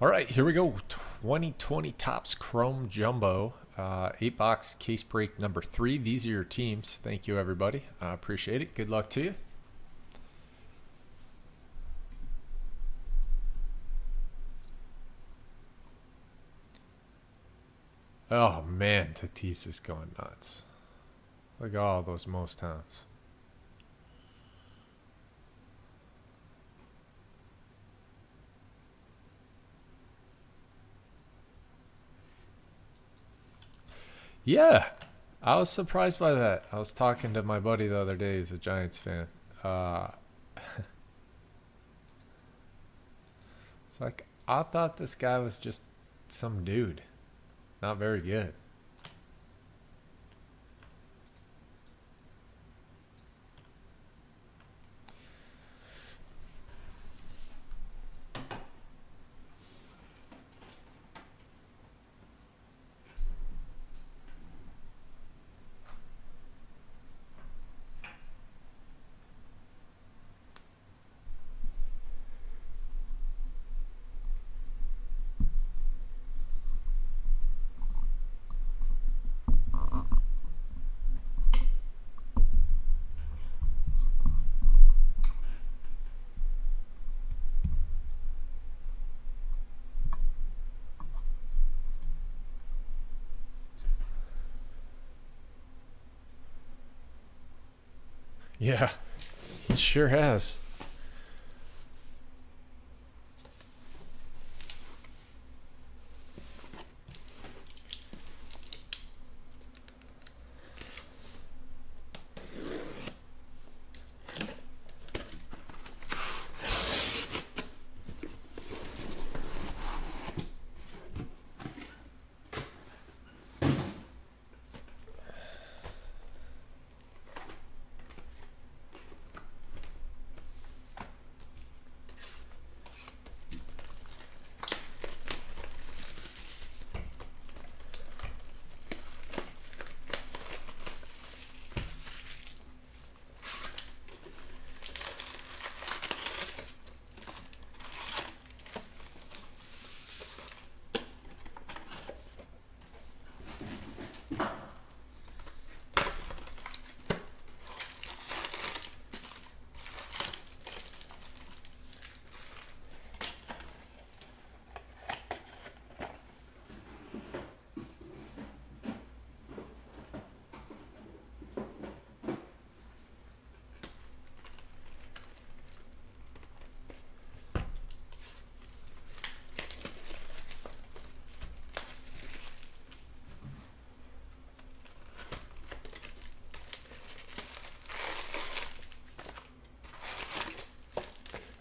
All right, here we go. 2020 Topps Chrome Jumbo, uh, eight box case break number three. These are your teams. Thank you, everybody. I appreciate it. Good luck to you. Oh man, Tatis is going nuts. Look at all those most towns. Yeah, I was surprised by that. I was talking to my buddy the other day. He's a Giants fan. Uh, it's like I thought this guy was just some dude, not very good. Yeah, he sure has.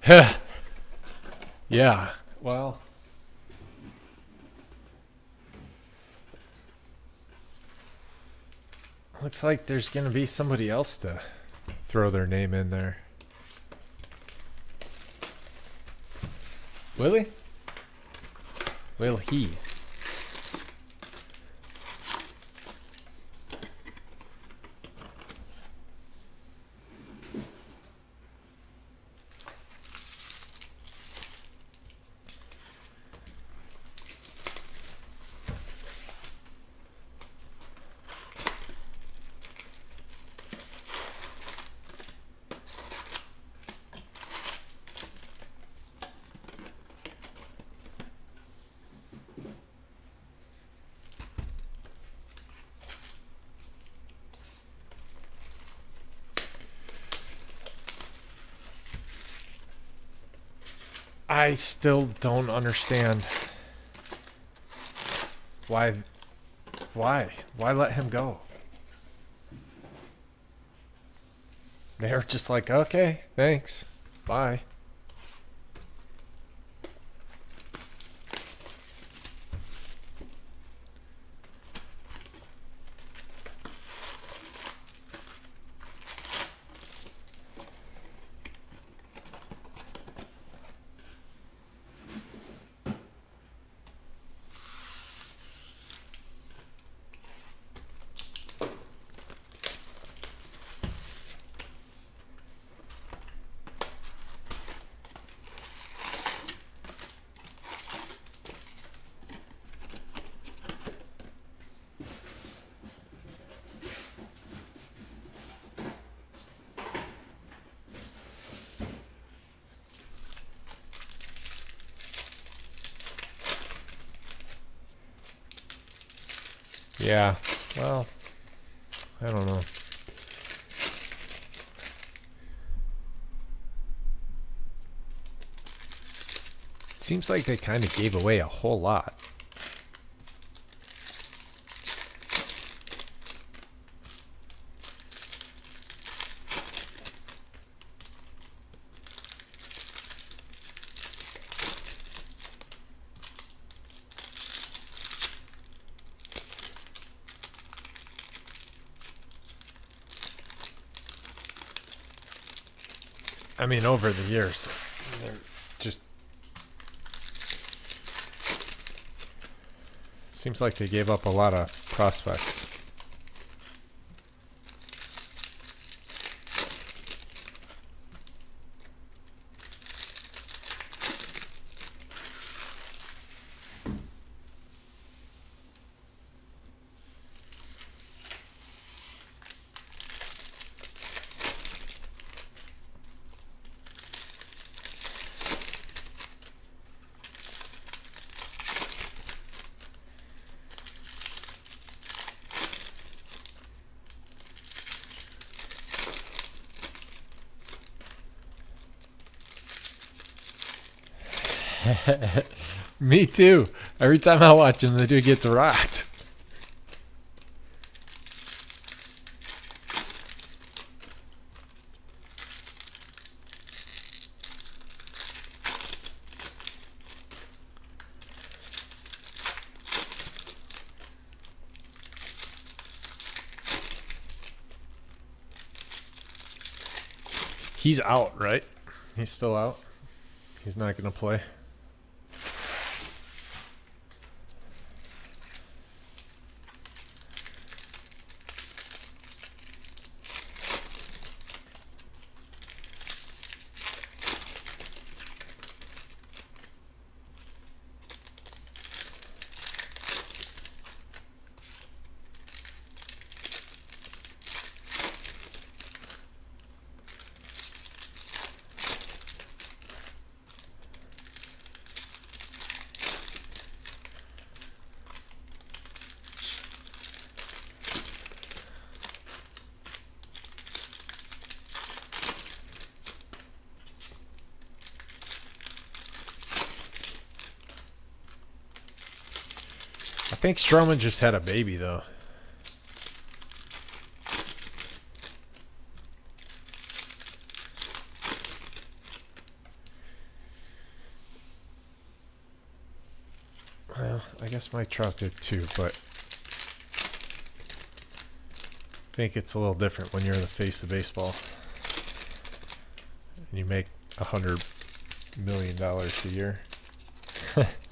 yeah. Well. Looks like there's going to be somebody else to throw their name in there. Will he? Will he? I still don't understand why why why let him go? They're just like okay thanks. Bye Yeah, well, I don't know. Seems like they kind of gave away a whole lot. I mean, over the years, they're just seems like they gave up a lot of prospects. Me too. Every time I watch him, the dude gets rocked. He's out, right? He's still out. He's not going to play. Think Stroman just had a baby, though. Well, I guess my Trout did too, but I think it's a little different when you're in the face of baseball and you make a hundred million dollars a year.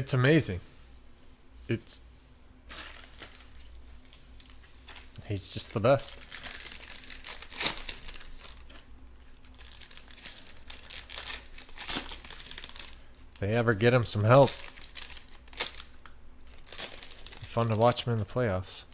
It's amazing. It's He's just the best. they ever get him some help. Fun to watch him in the playoffs.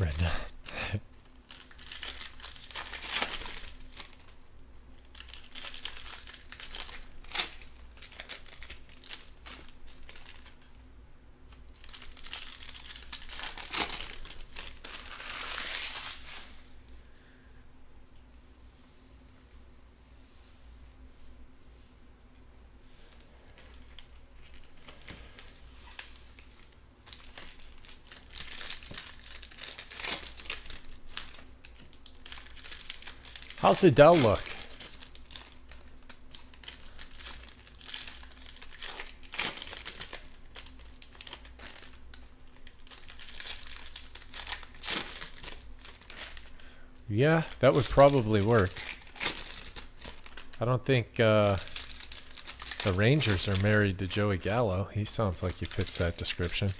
Right How's Dell look? Yeah, that would probably work. I don't think uh, the Rangers are married to Joey Gallo. He sounds like he fits that description.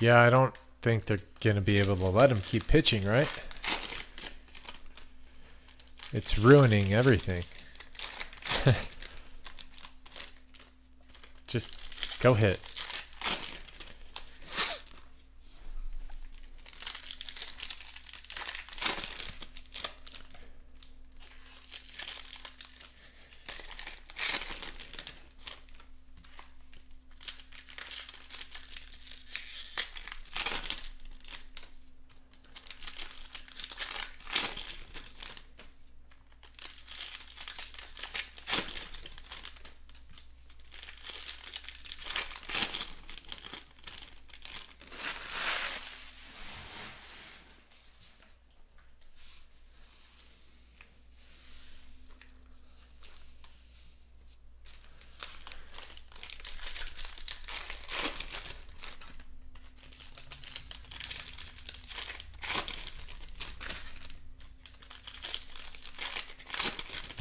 Yeah, I don't think they're going to be able to let him keep pitching, right? It's ruining everything. Just go hit.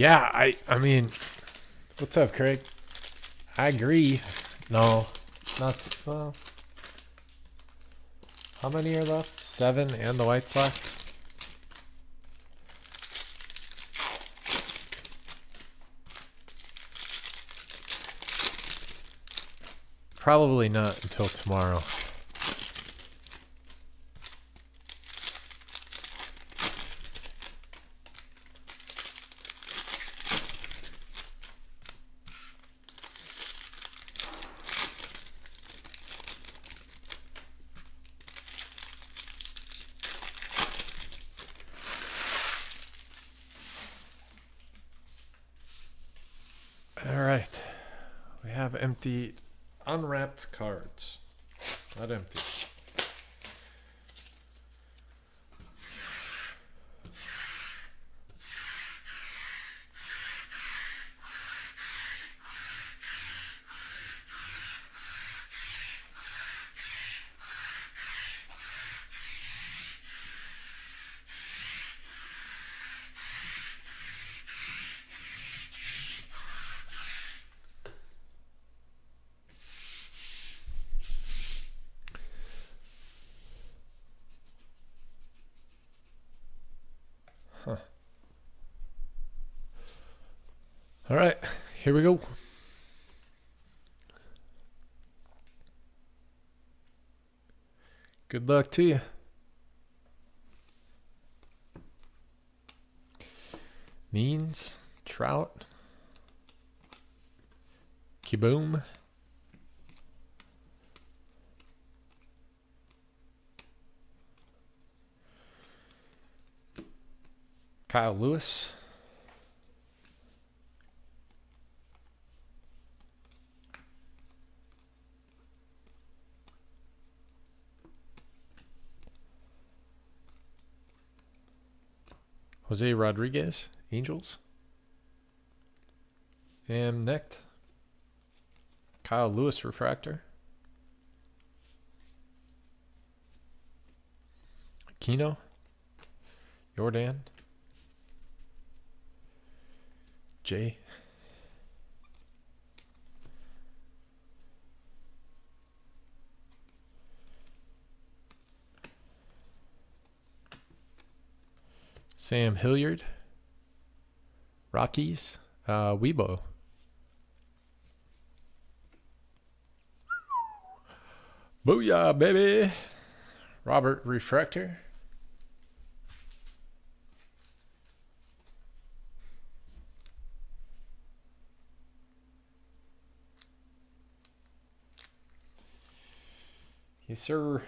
Yeah, I I mean, what's up, Craig? I agree. No, not well. How many are left? Seven and the White Sox. Probably not until tomorrow. All right. We have empty, unwrapped cards. Not All right, here we go. Good luck to you. Means, Trout, Kieboom. Kyle Lewis. Jose Rodriguez, Angels. Am Necht. Kyle Lewis, Refractor. Kino. Jordan. Jay. Sam Hilliard. Rockies. Uh, Weibo. Booyah, baby. Robert Refractor. Yes, sir.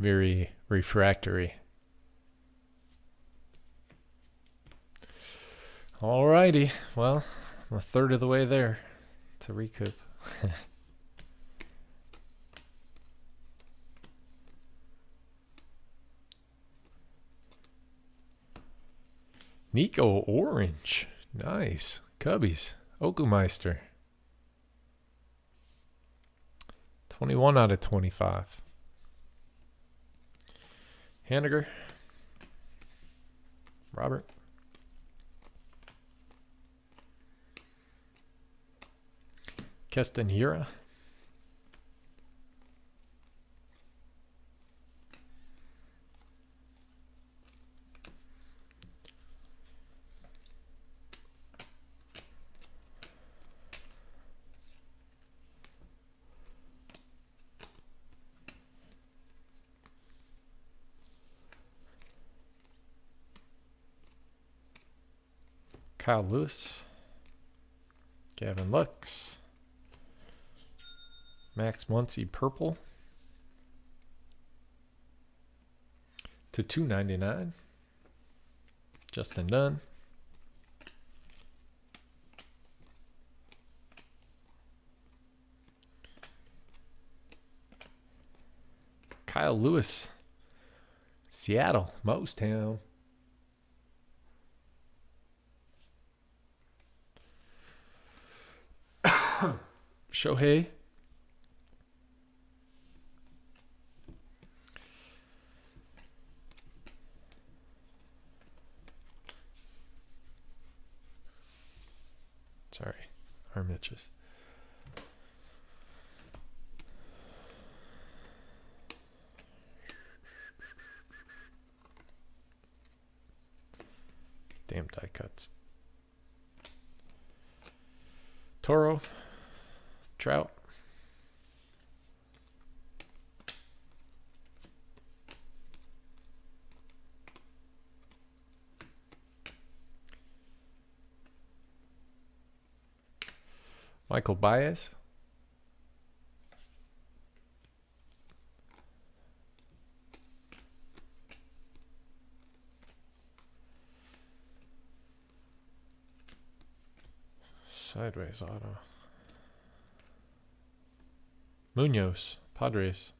Very refractory. Alrighty, well, I'm a third of the way there to recoup. Nico Orange. Nice. Cubbies. Okumeister. 21 out of 25. Haniger. Robert. Keston Kyle Lewis, Gavin Lux, Max Muncy purple to 299. Justin Dunn. Kyle Lewis, Seattle, Mostown. Shohei. Sorry, arm itches. Damn die cuts. Toro. Trout. Michel Baez. Sideways auto. Munoz, Padres.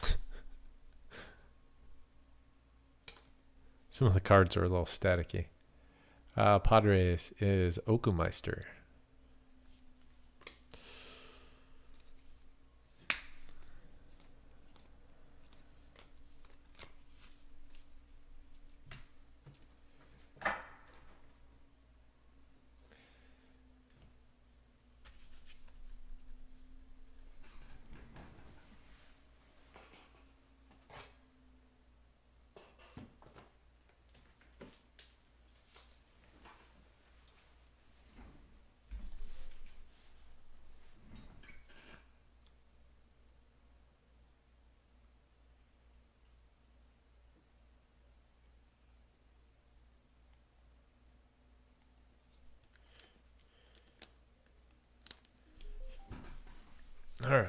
Some of the cards are a little staticky. Uh, Padres is Okumeister. All right.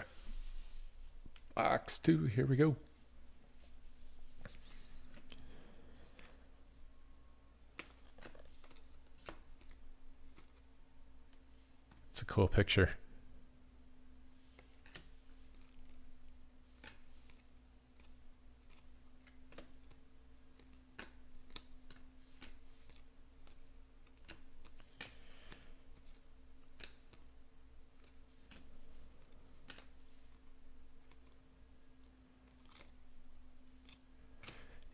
Box two, here we go. It's a cool picture.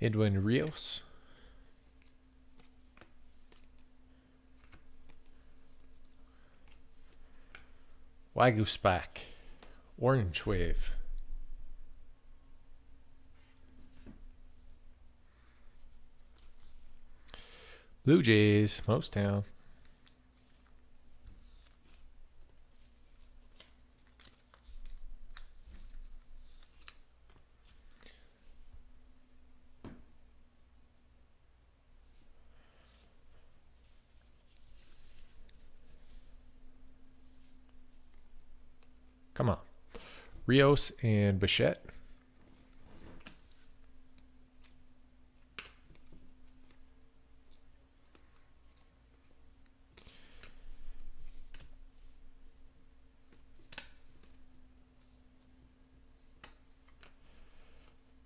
Edwin Rios. Wagyu Orange Wave. Blue Jays, Most Town. Come on. Rios and Bichette.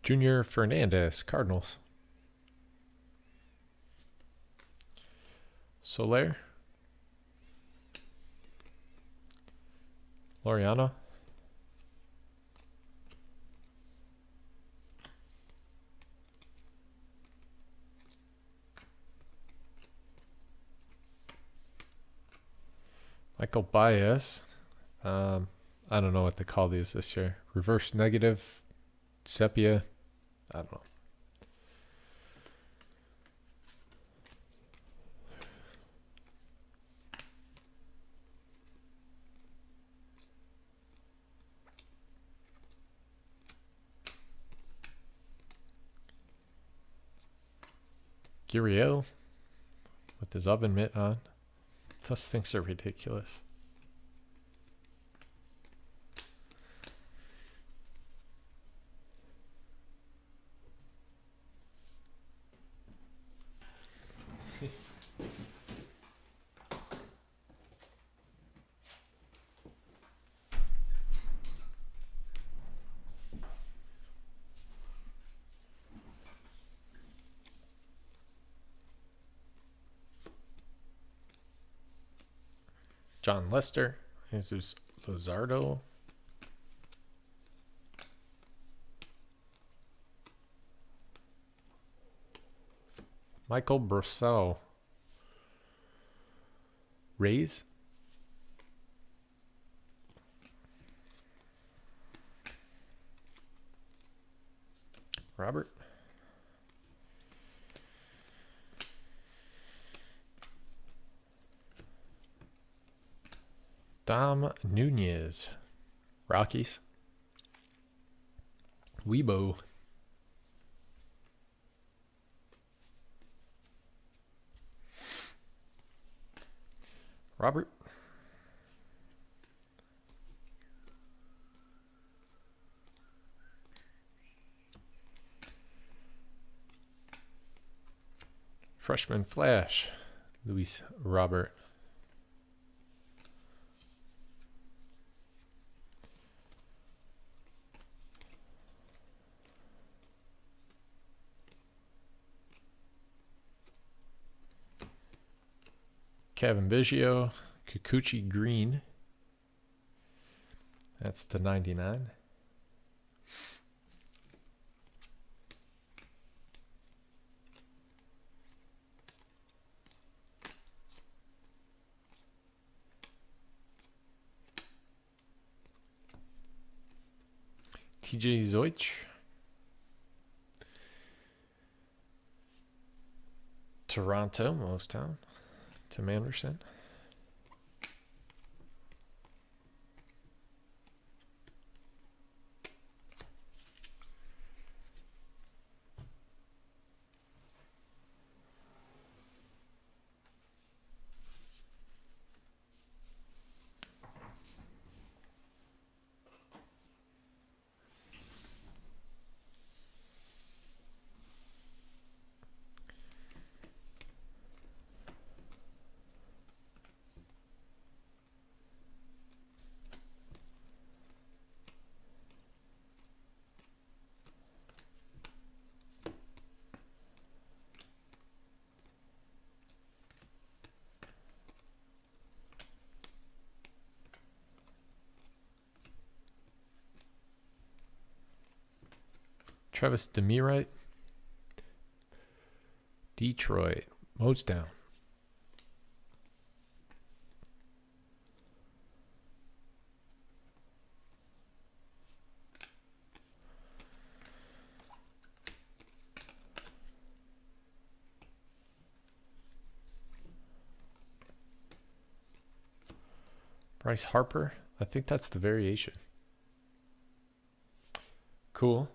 Junior Fernandez, Cardinals. Soler. Loriano. Michel Baez. Um, I don't know what they call these this year. Reverse negative, sepia. I don't know. Gurriel with his oven mitt on. Those things are ridiculous. Jon Lester, Jesus Luzardo. Michael Brosseau. Rays. Robert. Dom Nunez. Rockies. Weibo. Robert. Freshman Flash. Luis Robert. Cavan Biggio, Kikuchi Green. That's the 99. TJ Zeuch. Toronto, most town. Tim Anderson. Travis Demeritte. Detroit. Mose down. Bryce Harper. I think that's the variation. Cool.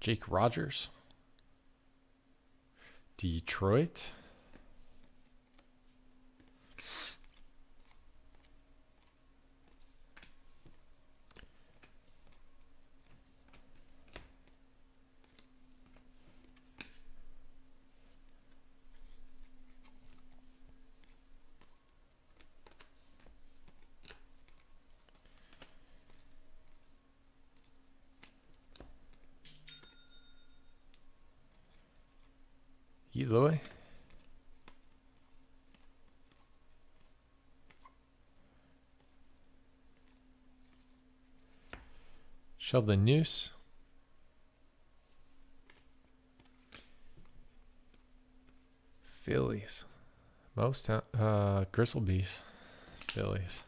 Jake Rogers. Detroit. Sheldon Neuse. Phillies. Most uh, Grizzlebees. Phillies.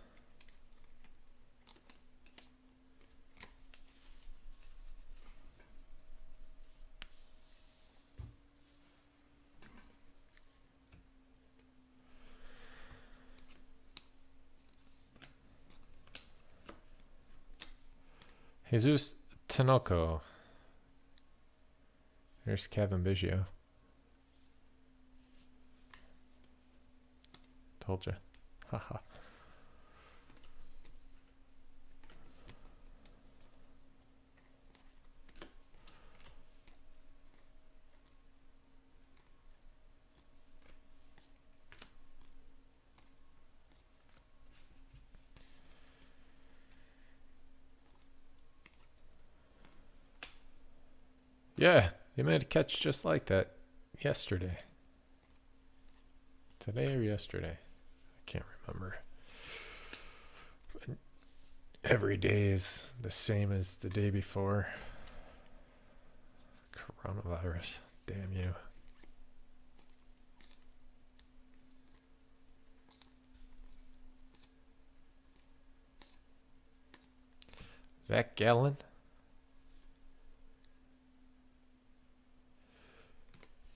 Jesus Tinoco. There's Cavan Biggio. Told you. Haha. Yeah, he made a catch just like that yesterday. Today or yesterday? I can't remember. Every day is the same as the day before. Coronavirus. Damn you. Zach Gallen.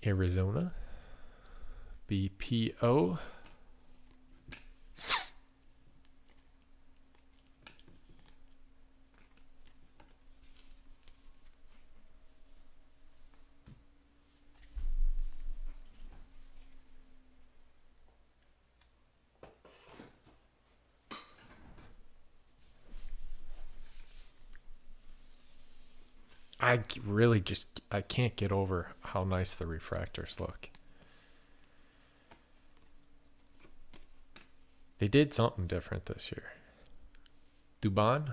Arizona. BPO. I really just I can't get over how nice the refractors look. They did something different this year. Dubon.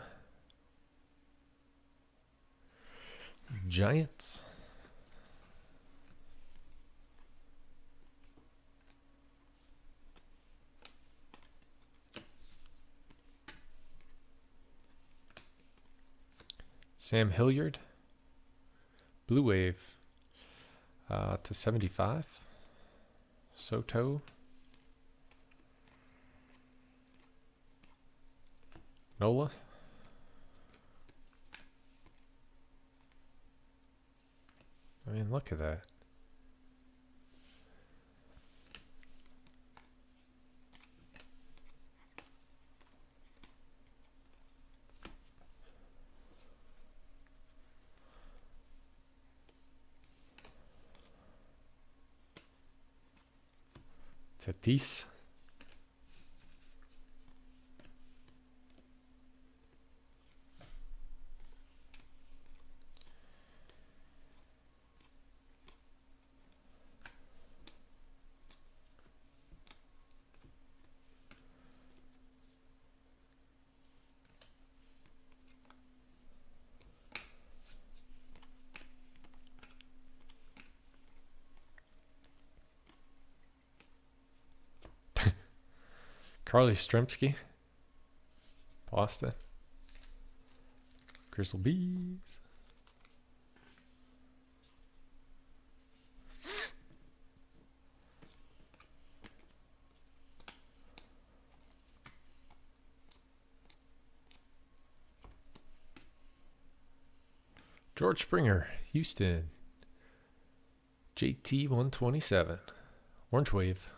Giants. Sam Hilliard. Blue Wave uh, to 75. Soto. Nola. I mean, look at that. Tatis. Carl Yastrzemski, Boston. Crystal Bees. George Springer, Houston. JT127. Orange Wave.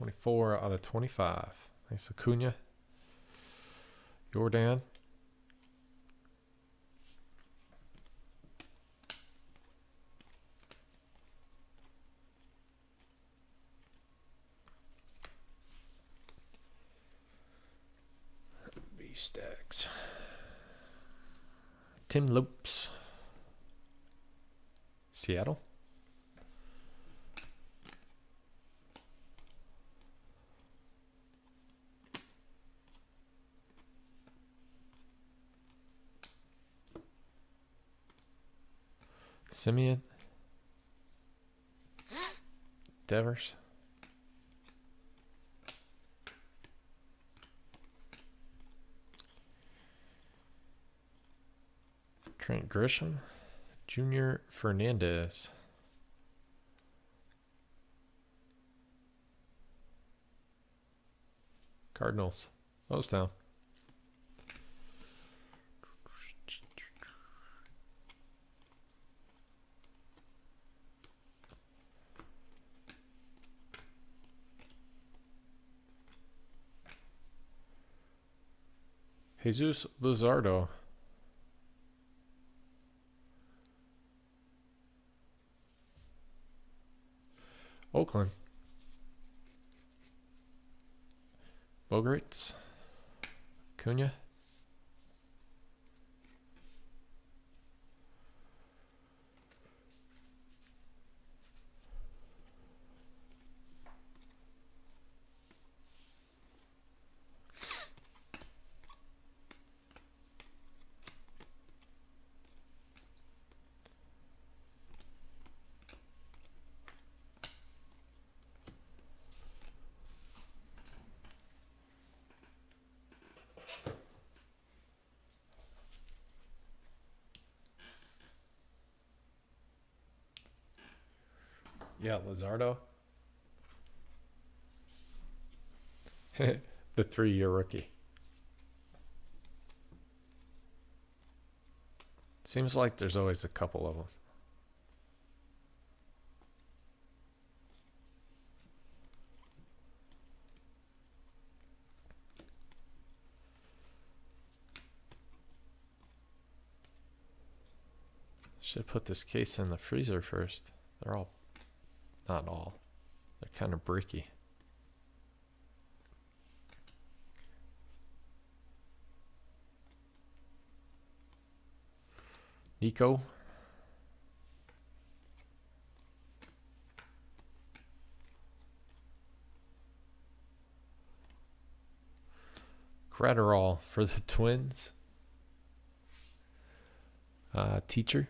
24 out of 25. Nice Acuna. Jordan. B stacks. Tim Lopes. Seattle. Simeon. Devers. Trent Grisham. Junior Fernandez. Cardinals. down. Jesus Luzardo. Oakland. Bogaerts. Cunha. Yeah, Luzardo. the three year rookie. Seems like there's always a couple of them. Should put this case in the freezer first. They're all not all. They're kind of bricky. Nico. Graterol for the Twins. Uh, teacher.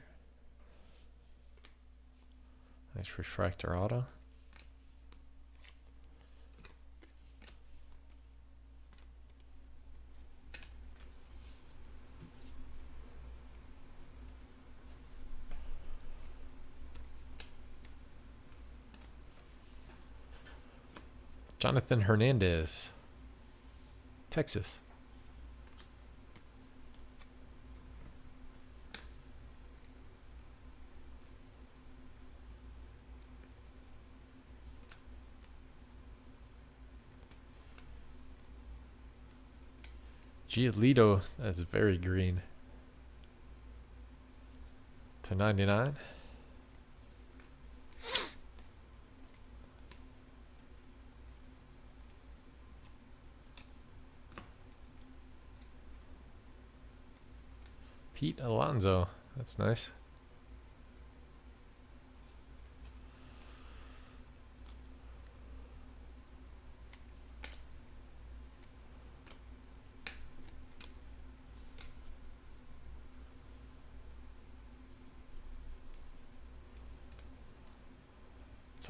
Nice refractor auto. Jonathan Hernandez, Texas. Giolito, that's very green. To 99. Pete Alonso, that's nice.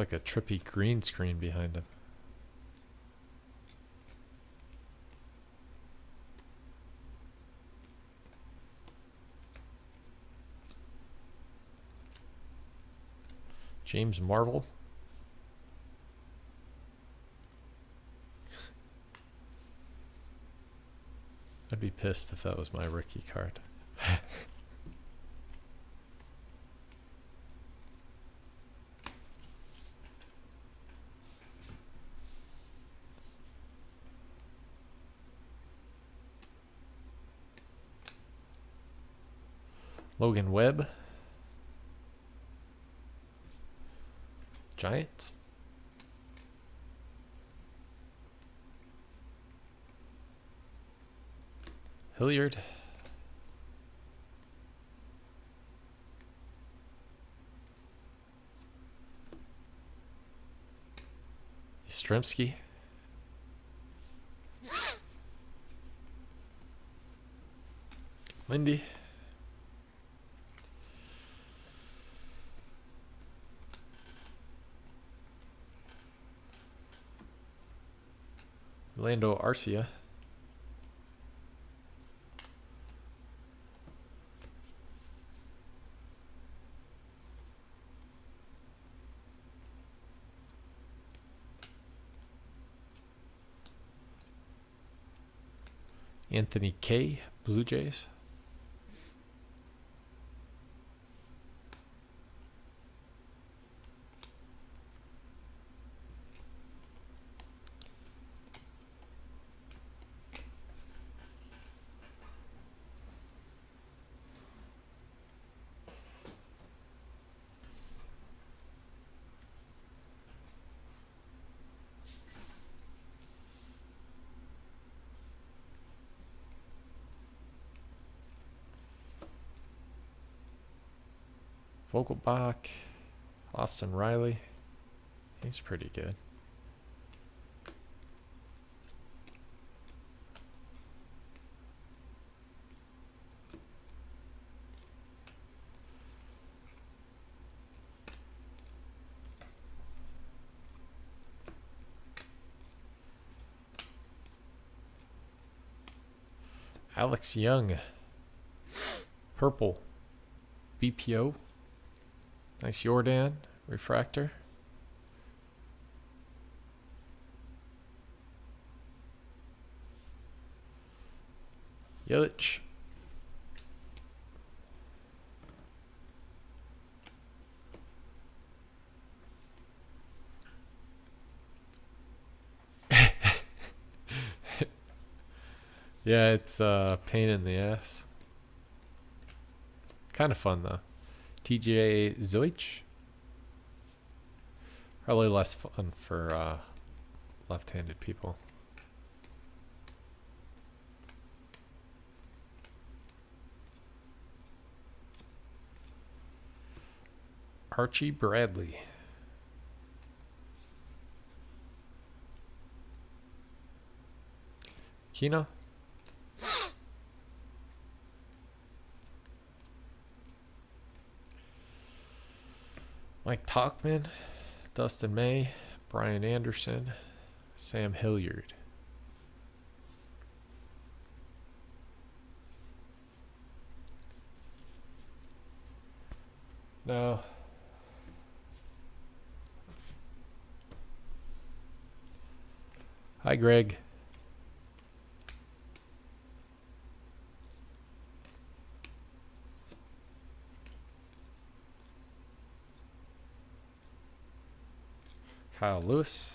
Like a trippy green screen behind him. James Marvel. I'd be pissed if that was my rookie card. Logan Webb. Giants. Hilliard. Yastrzemski. Lindy. Lando Arcia. Anthony Kay, Blue Jays. Vogelbach, Austin Riley. He's pretty good. Alex Young. Purple. BPO. Nice Jordan refractor. Yelich. yeah, it's a uh, pain in the ass. Kind of fun though. TJ Zeuch. Probably less fun for uh, left-handed people. Archie Bradley. Kina. Mike Tauchman, Dustin May, Brian Anderson, Sam Hilliard. Now, hi Greg. Kyle Lewis.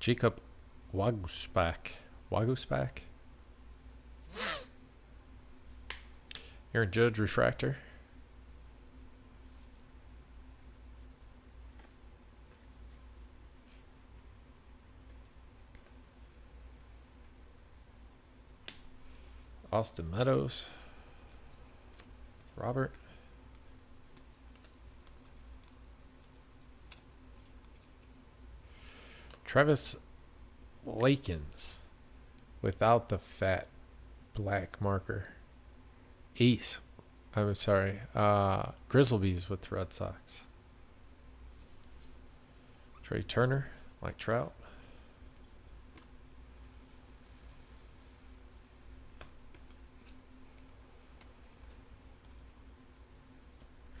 Jacob Waguespack. Waguespack. Aaron Judge Refractor. Austin Meadows. Robert. Travis Lakins without the fat black marker. Ace. I'm sorry. Uh, Grizzlebees with the Red Sox. Trea Turner, Mike Trout.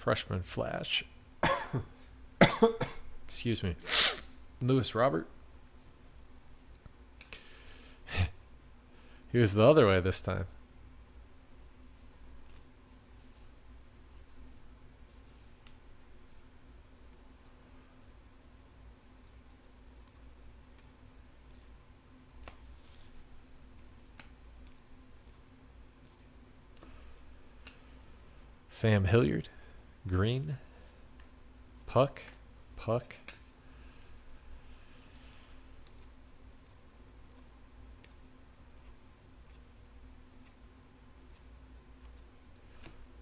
Freshman Flash. Excuse me. Luis Robert. he was the other way this time. Sam Hilliard green. Puck, puck.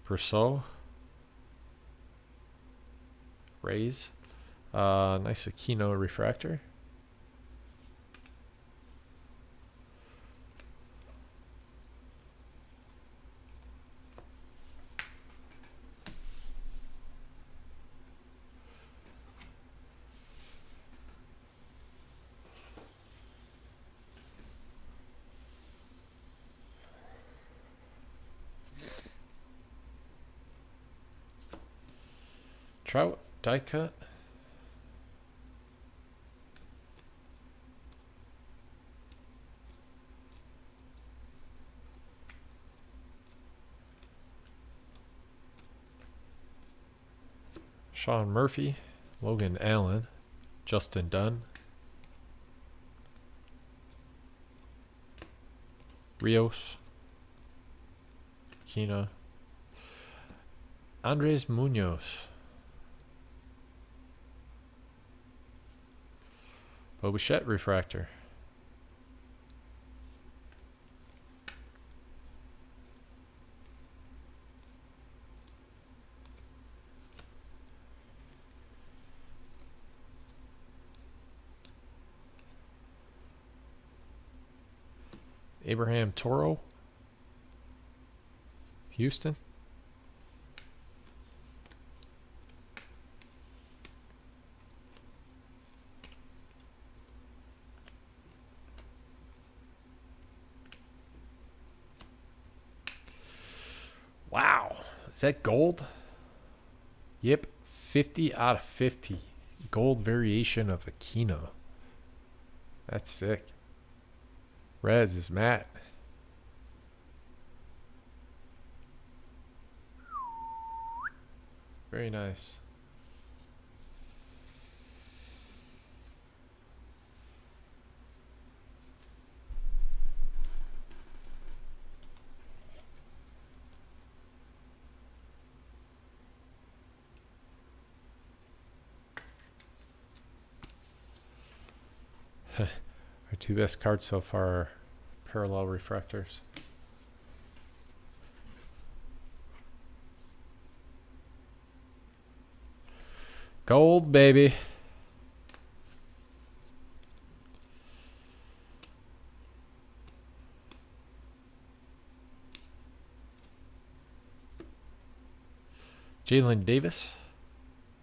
Persaud. Rays. Uh, nice Aquino refractor. Die cut. Sean Murphy, Logan Allen, Justin Dunn, Rios, Kina, Andres Munoz. Bo Bichette refractor. Abraham Toro. Houston. Is that gold? Yep. 50 out of 50. Gold variation of Aquino. That's sick. Reds is Matt. Very nice. Our two best cards so far are parallel refractors. Gold, baby. Jaylin Davis,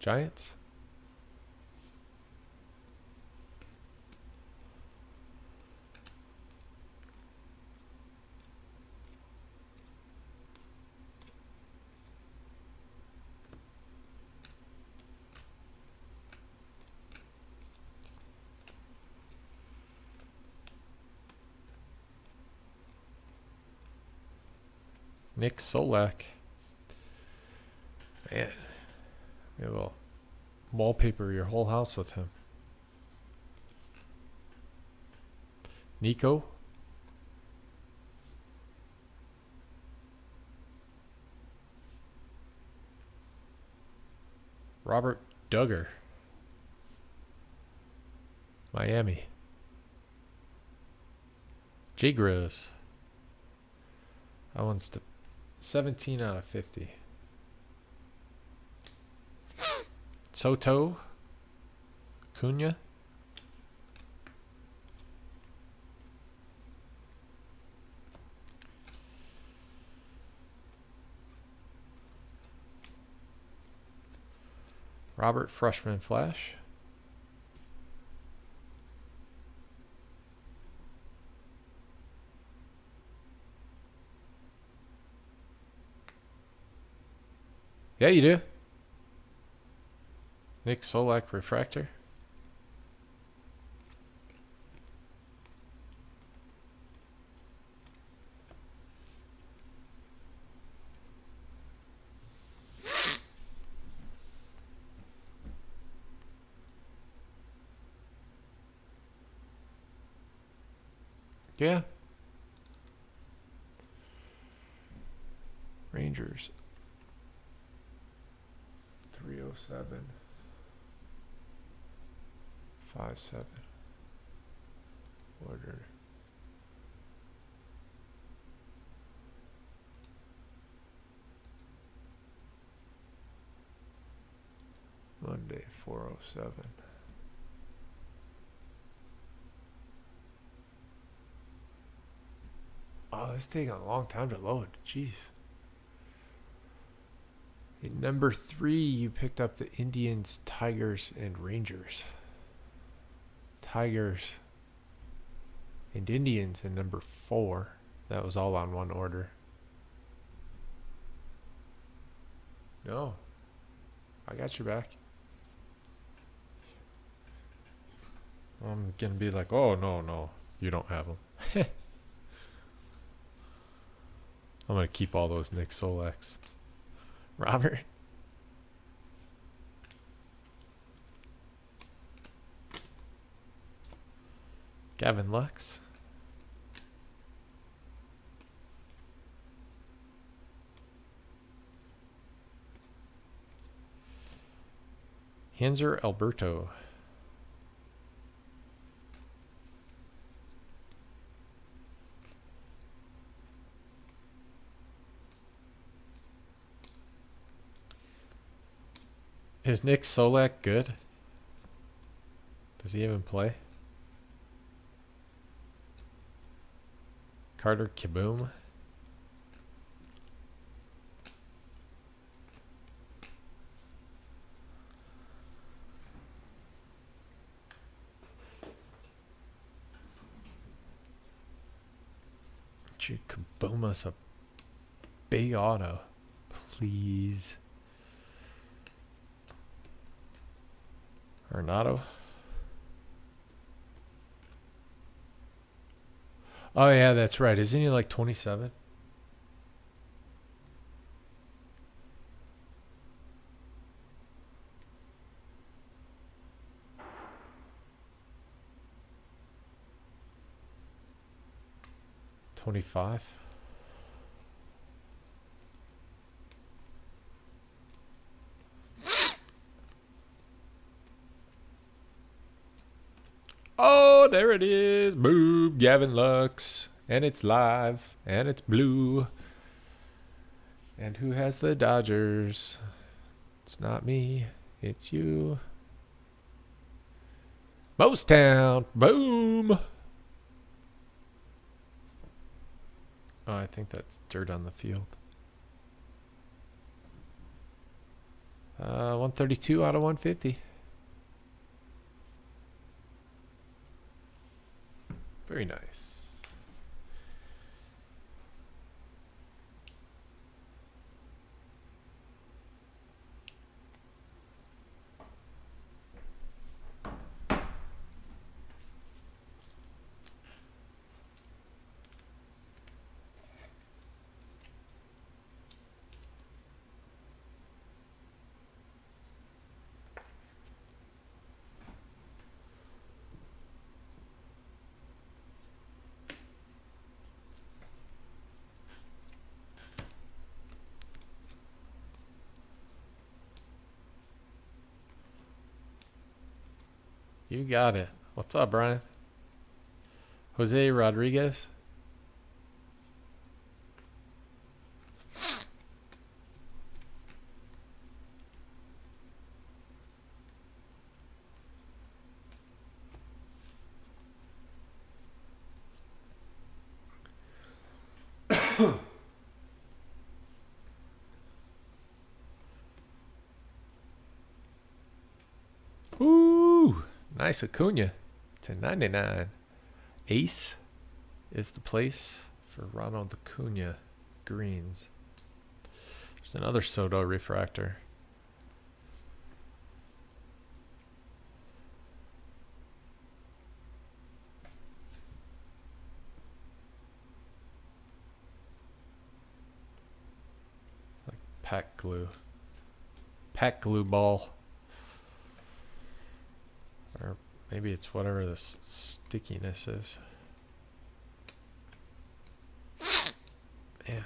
Giants. Nick Solak. Man, maybe we'll wallpaper your whole house with him. Nico. Robert Dugger. Miami. Jay Grizz. That one's the 17 out of 50. Soto. Cunha. Robert Freshman Flash. Yeah, you do. Nick Solak Refractor. Yeah. Rangers. Oh seven. Five seven. Order. Monday, four oh seven. It's taking a long time to load. Jeez. In number three, you picked up the Indians, Tigers, and Rangers. Tigers and Indians in number four. That was all on one order. No. I got your back. I'm gonna be like, oh no, no, you don't have them. I'm gonna keep all those Nick Solaks. Robert. Gavin Lux. Hanser Alberto. Is Nick Solak good? Does he even play? Carter Kieboom. You kaboom us a big auto, please. Arenado. Oh yeah, that's right. Isn't he like 27? Twenty-five. Oh, there it is. Boom, Gavin Lux. And it's live. And it's blue. And who has the Dodgers? It's not me. It's you. Town. Boom. Oh, I think that's dirt on the field. Uh, 132 out of 150. Very nice. You got it. What's up, Brian? Jose Rodriguez? Nice Acuna to 99. Ace is the place for Ronald Acuna greens. There's another Soto refractor. Like pack glue. Pack glue ball. Or maybe it's whatever this stickiness is. Man.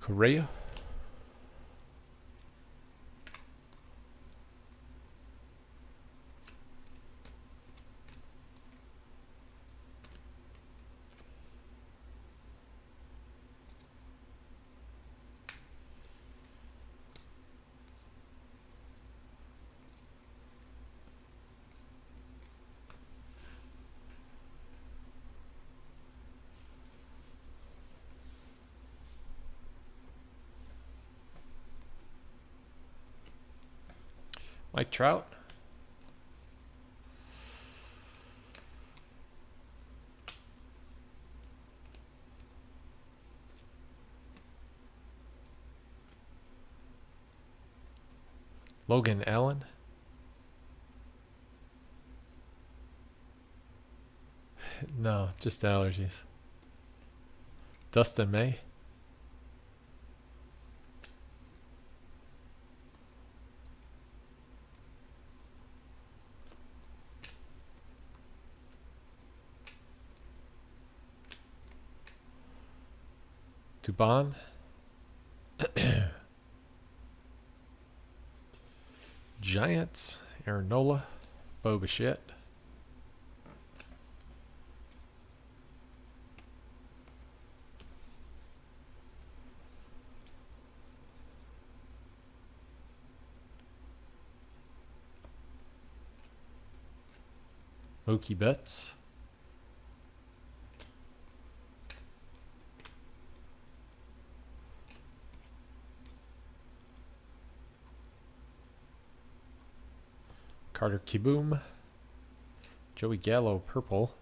Korea. Mike Trout. Logan Allen. no, just allergies. Dustin May. Dubon. Giants. Aaron Nola. Bo Bichette. Mookie Betts. Carter Kieboom. Joey Gallo, purple.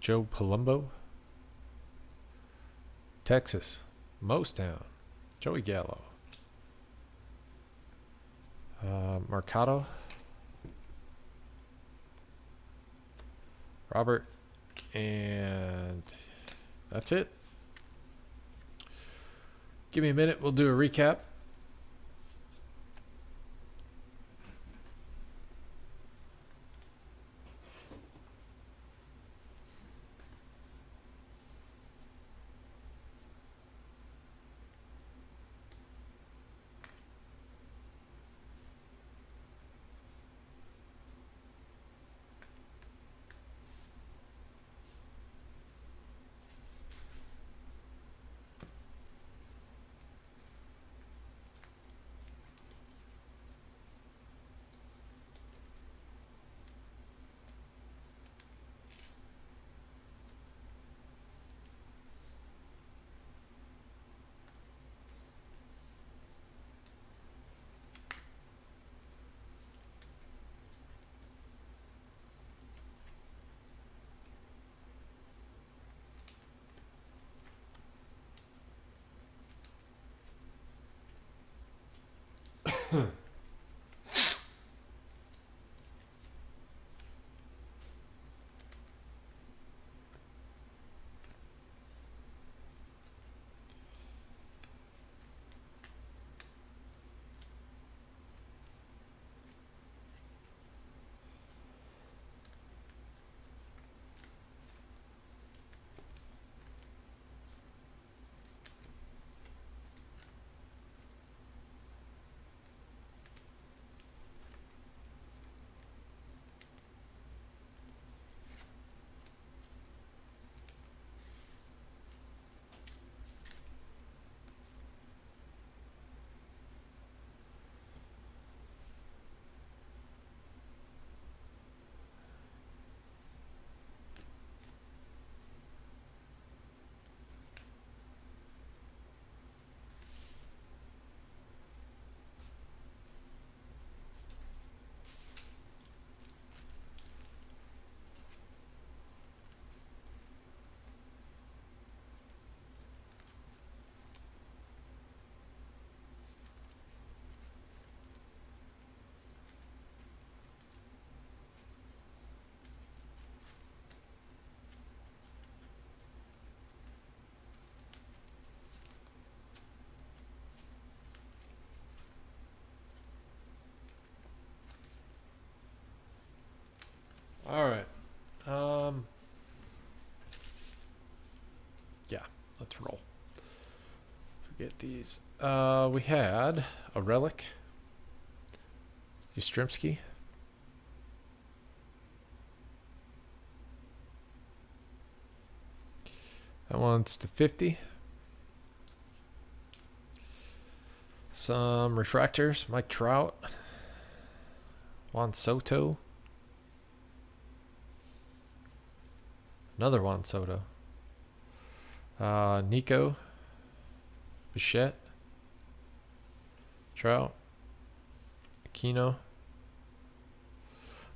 Joe Palumbo. Texas. Mostown. Joey Gallo. Uh, Mercado. Robert. And that's it. Give me a minute. We'll do a recap. Sharpies. Uh, we had a relic. Yastrzemski. That one's to 50. Some refractors. Mike Trout. Juan Soto. Another Juan Soto. Uh, Nico. Bichette. Trout. Aquino.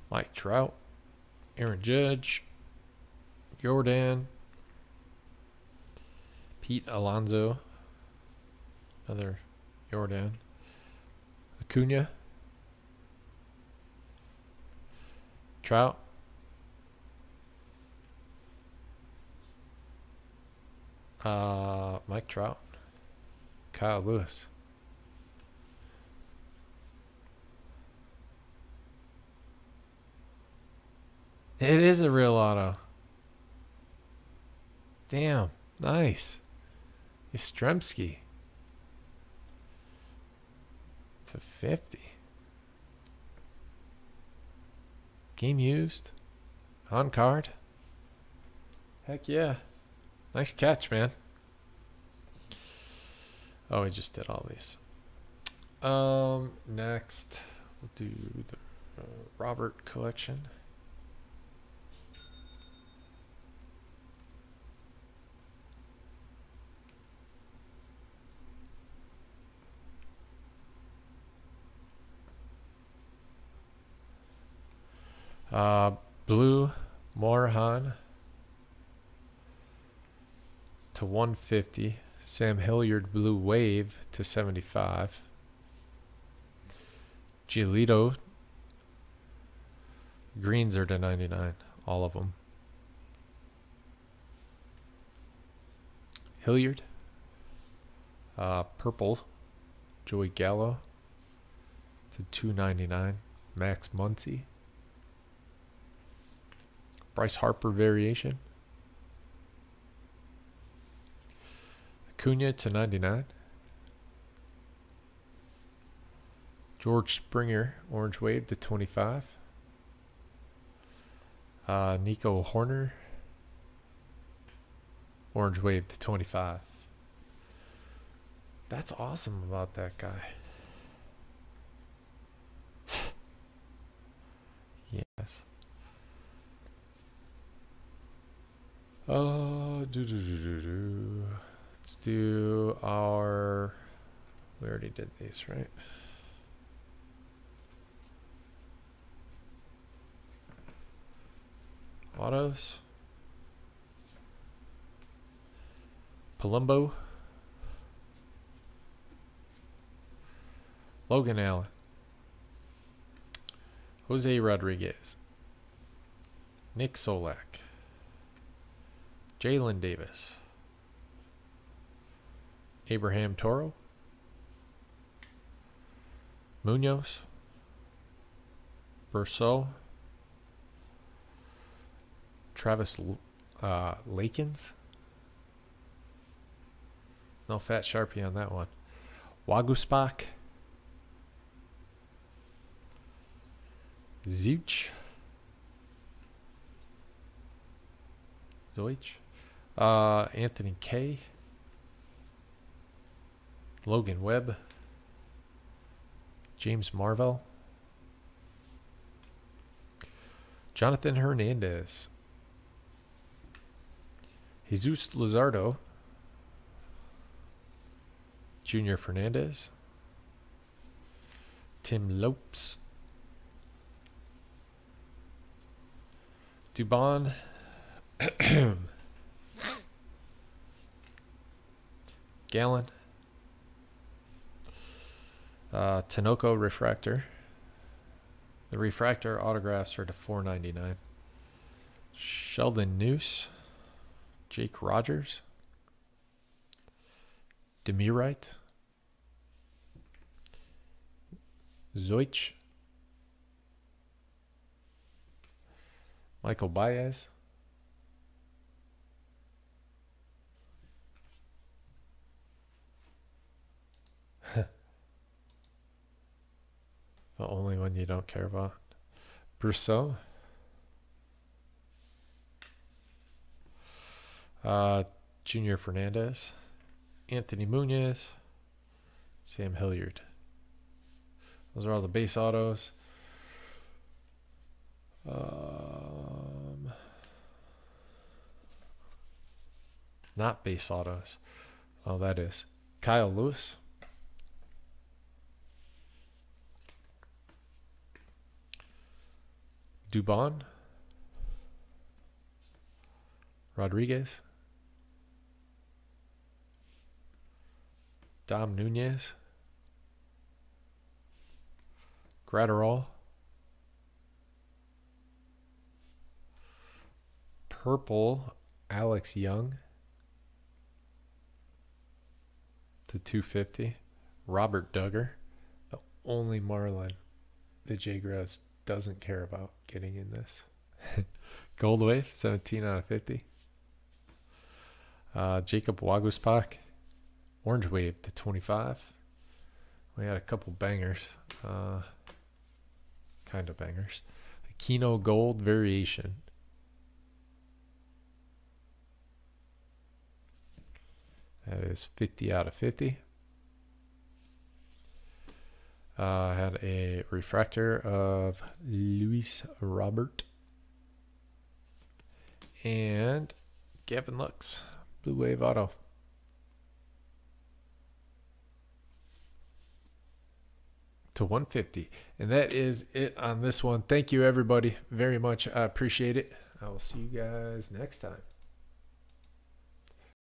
Mike Trout. Aaron Judge. Jordan. Pete Alonso. Another Jordan. Acuna. Trout. Uh, Mike Trout. Kyle Lewis. It is a real auto. Damn. Nice. Yastrzemski. To 50. Game used. On card. Heck yeah. Nice catch, man. Oh, we just did all these. Um, next, we'll do the uh, Robert collection. Uh, Blue Morahan to 150. Sam Hilliard Blue Wave to 75. Giolito Greens are to 99. All of them. Hilliard. Uh, purple. Joey Gallo to 299. Max Muncy. Bryce Harper variation. Acuna to 99. George Springer, Orange Wave to 25. Uh, Nico Hoerner, Orange Wave to 25. That's awesome about that guy. yes. Oh, do do do do do. Let's do our. We already did these, right? Autos. Palumbo. Logan Allen. Jose Rodriguez. Nick Solak. Jaylin Davis. Abraham Toro. Munoz. Brousseau. Travis uh, Lakins. No fat sharpie on that one. Waguespack. Zooch. Zoich. Uh, Anthony Kay. Logan Webb. James Marvel. Jonathan Hernandez. Jesus Luzardo. Junior Fernandez. Tim Lopes. Dubon. Gallen. Uh, Tinoco refractor. The refractor autographs are to 4.99. Sheldon Neuse. Jake Rogers. Demeritte. Zoich. Michel Baez. The only one you don't care about. Brousseau. Uh, Junior Fernandez. Anthony Munoz. Sam Hilliard. Those are all the base autos. Um, not base autos. Oh, that is Kyle Lewis. Dubon. Rodriguez. Dom Nunez. Graterol. Purple Alex Young. To 250. Robert Dugger. The only Marlin that Jay Gross doesn't care about getting in this. Gold Wave, 17 out of 50. Uh, Jacob Waguespack. Orange Wave to 25. We had a couple bangers. Uh, kind of bangers. Kino Gold Variation. That is 50 out of 50. Uh, I had a refractor of Luis Robert. And Gavin Lux, Blue Wave Auto. to 150. And that is it on this one. Thank you, everybody, very much. I appreciate it. I will see you guys next time.